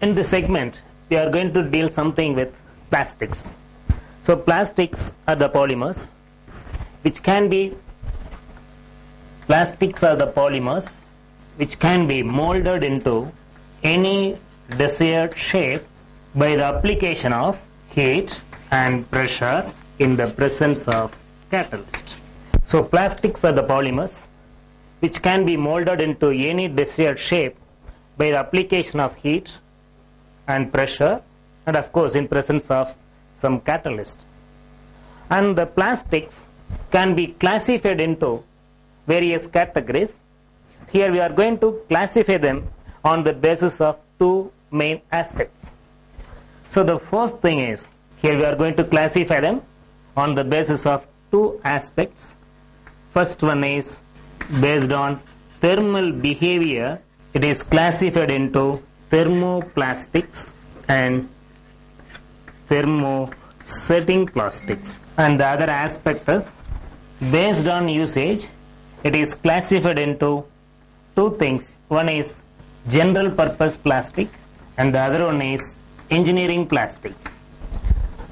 in this segment, we are going to deal something with plastics. So plastics are the polymers which can be plastics are the polymers which can be molded into any desired shape by the application of heat and pressure in the presence of catalyst. So plastics are the polymers which can be molded into any desired shape by the application of heat and pressure and of course in presence of some catalyst. And the plastics can be classified into various categories. Here we are going to classify them on the basis of two main aspects. So the first thing is here we are going to classify them on the basis of two aspects. First one is based on thermal behavior. It is classified into thermoplastics and thermosetting plastics. And the other aspect is based on usage. It is classified into two things. One is general purpose plastic and the other one is engineering plastics.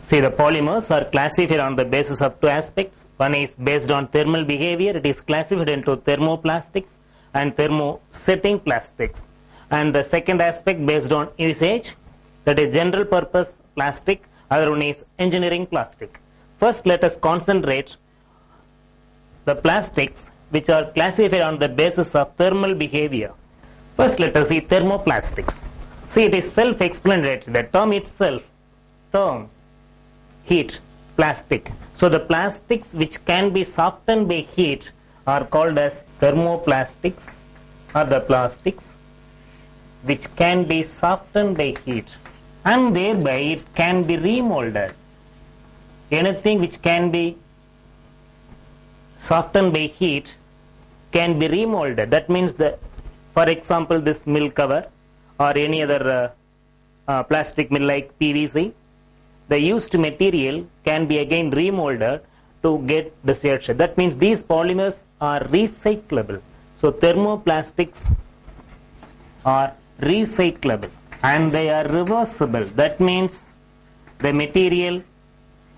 See the polymers are classified on the basis of two aspects. One is based on thermal behavior. It is classified into thermoplastics and thermosetting plastics. And the second aspect based on usage that is general purpose plastic. Other one is engineering plastic. First let us concentrate the plastics which are classified on the basis of thermal behavior. First let us see thermoplastics. See it is self-explanatory. The term itself, term, heat, plastic. So the plastics which can be softened by heat are called as thermoplastics or the plastics which can be softened by heat and thereby it can be remolded. Anything which can be softened by heat can be remolded. That means that, for example, this milk cover or any other uh, uh, plastic mill like PVC, the used material can be again remolded to get desired shape. That means these polymers are recyclable. So thermoplastics are recyclable and they are reversible. That means the material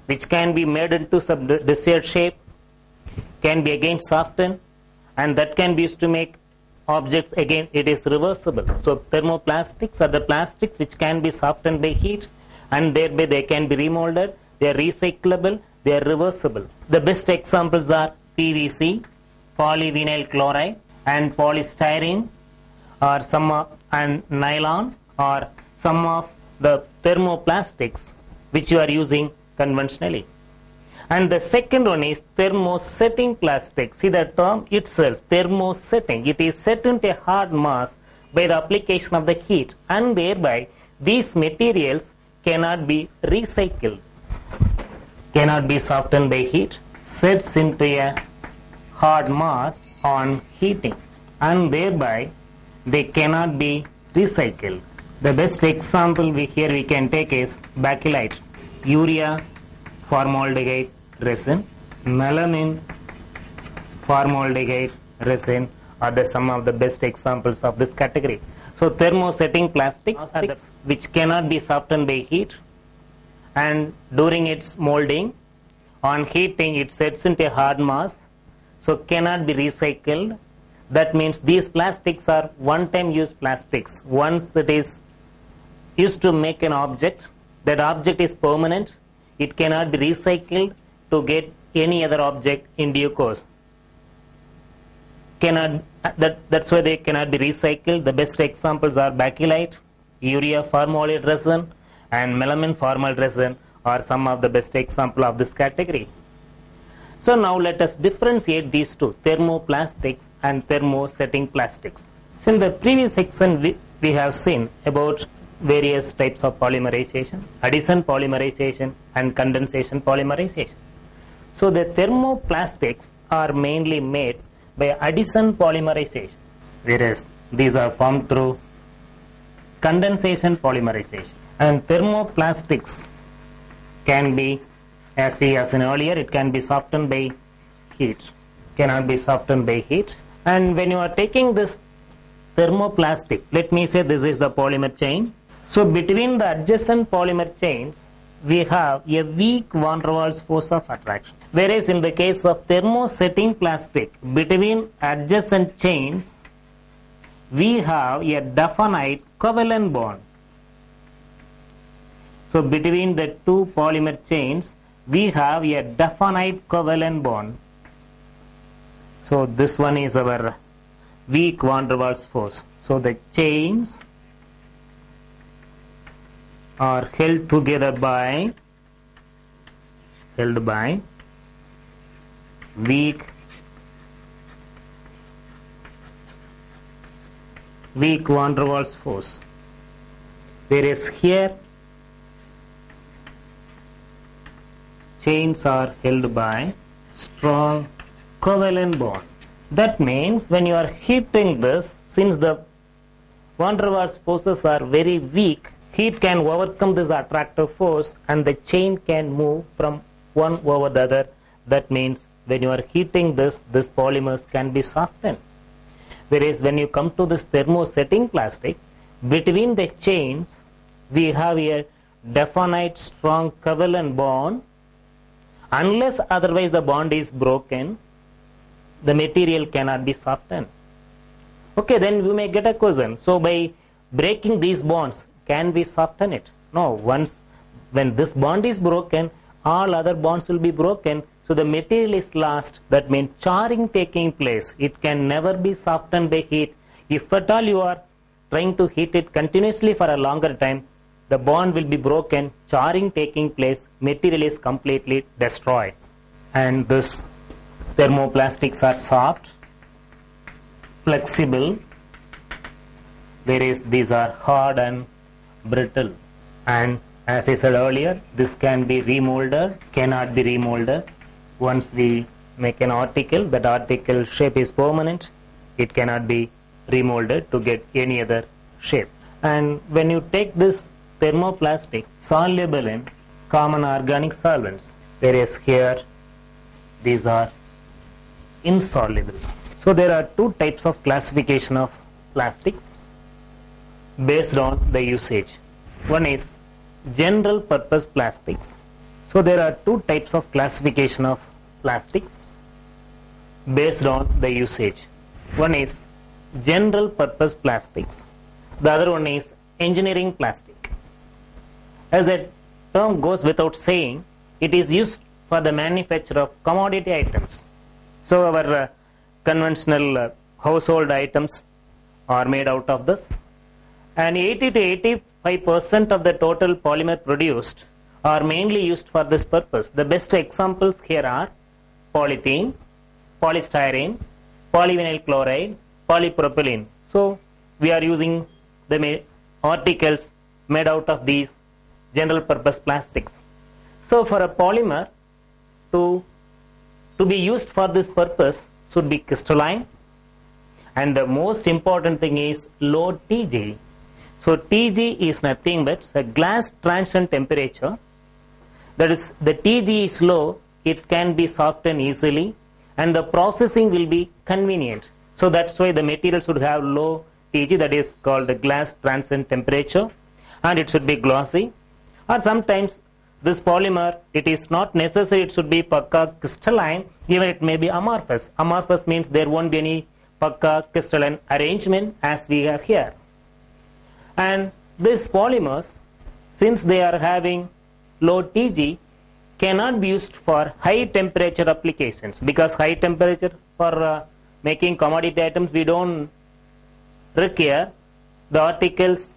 which can be made into some desired shape can be again softened and that can be used to make objects again it is reversible. So thermoplastics are the plastics which can be softened by heat and thereby they can be remolded, they are recyclable, they are reversible. The best examples are PVC, polyvinyl chloride and polystyrene or some uh, and nylon or some of the thermoplastics which you are using conventionally. And the second one is thermosetting plastic. See the term itself, thermosetting. It is set into a hard mass by the application of the heat and thereby these materials cannot be recycled, cannot be softened by heat, sets into a hard mass on heating and thereby they cannot be recycled. The best example we here we can take is bakelite, urea formaldehyde resin, melamine formaldehyde resin are the some of the best examples of this category. So thermosetting plastics, plastics which cannot be softened by heat and during its molding on heating it sets into a hard mass so cannot be recycled that means these plastics are one time use plastics. Once it is used to make an object that object is permanent. It cannot be recycled to get any other object in due course. Cannot that that's why they cannot be recycled. The best examples are bakelite urea formaldehyde resin and melamine formaldehyde resin are some of the best example of this category so now let us differentiate these two thermoplastics and thermosetting plastics so in the previous section we, we have seen about various types of polymerization addition polymerization and condensation polymerization so the thermoplastics are mainly made by addition polymerization, whereas these are formed through condensation polymerization. And thermoplastics can be, as we have seen earlier, it can be softened by heat, cannot be softened by heat. And when you are taking this thermoplastic, let me say this is the polymer chain, So between the adjacent polymer chains, we have a weak van der Waals force of attraction. Whereas in the case of thermosetting plastic, between adjacent chains, we have a definite covalent bond. So between the two polymer chains, we have a definite covalent bond. So this one is our weak van der Waals force. So the chains are held together by held by weak weak van der Waals force whereas here chains are held by strong covalent bond. That means when you are heating this since the van der Waals forces are very weak heat can overcome this attractive force and the chain can move from one over the other. That means when you are heating this this polymers can be softened. Whereas when you come to this thermosetting plastic between the chains we have a definite strong covalent bond unless otherwise the bond is broken the material cannot be softened. Okay then we may get a question. So by breaking these bonds can we soften it? No once when this bond is broken all other bonds will be broken. So the material is lost. That means charring taking place. It can never be softened by heat. If at all you are trying to heat it continuously for a longer time the bond will be broken charring taking place material is completely destroyed. And this thermoplastics are soft flexible. Whereas these are hard and brittle. And as I said earlier this can be remolded cannot be remolded. Once we make an article that article shape is permanent it cannot be remolded to get any other shape. And when you take this thermoplastic soluble in common organic solvents whereas here these are insoluble so there are two types of classification of plastics based on the usage. One is general purpose plastics. So there are two types of classification of plastics based on the usage. One is general purpose plastics. The other one is engineering plastic. As the term goes without saying, it is used for the manufacture of commodity items. So our uh, conventional uh, household items are made out of this and 80 to 85 percent of the total polymer produced are mainly used for this purpose. The best examples here are polythene, polystyrene, polyvinyl chloride, polypropylene. So we are using the articles made out of these general purpose plastics. So for a polymer to to be used for this purpose should be crystalline and the most important thing is low TG. so Tg is nothing but a glass transition temperature. That is, the Tg is low, it can be softened easily, and the processing will be convenient. So that's why the material should have low Tg, that is called the glass transition temperature, and it should be glossy. Or sometimes this polymer, it is not necessary it should be pakka crystalline, even it may be amorphous. Amorphous means there won't be any pakka crystalline arrangement as we have here. And these polymers since they are having low Tg cannot be used for high temperature applications. Because high temperature for uh, making commodity items we don't require the articles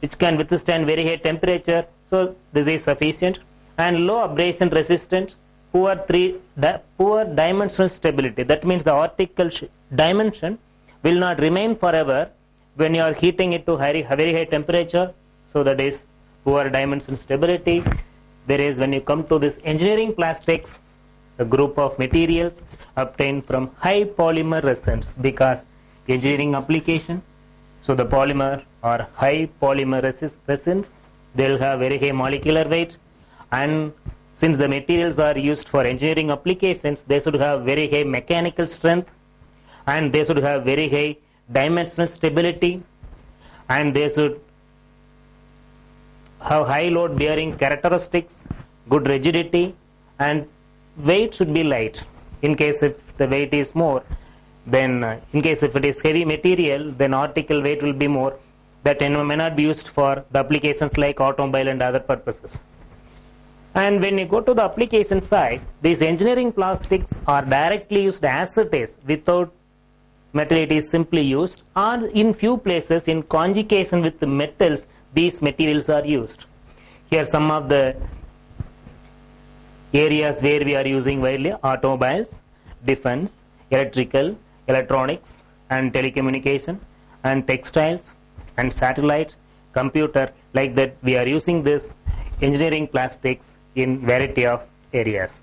which can withstand very high temperature so this is sufficient and low abrasion resistant poor three di poor dimensional stability. That means the article dimension will not remain forever when you are heating it to very, very high temperature. So that is poor dimension stability. There is when you come to this engineering plastics a group of materials obtained from high polymer resins because engineering application. So the polymer or high polymer resins they'll have very high molecular weight and since the materials are used for engineering applications they should have very high mechanical strength and they should have very high dimensional stability and they should have high load bearing characteristics, good rigidity, and weight should be light. In case if the weight is more, then uh, in case if it is heavy material, then article weight will be more. That may not be used for the applications like automobile and other purposes. And when you go to the application side, these engineering plastics are directly used as it is without material it is simply used or in few places in conjugation with the metals these materials are used. Here some of the areas where we are using widely automobiles, defense, electrical, electronics and telecommunication and textiles and satellite, computer like that we are using this engineering plastics in variety of areas.